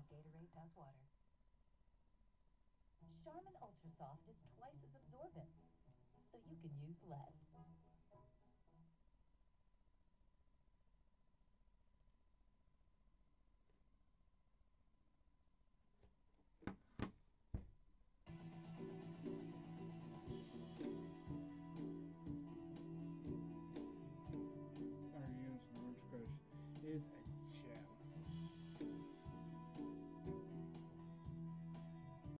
how Gatorade does water. Charmin Ultra Soft is twice as absorbent, so you can use less.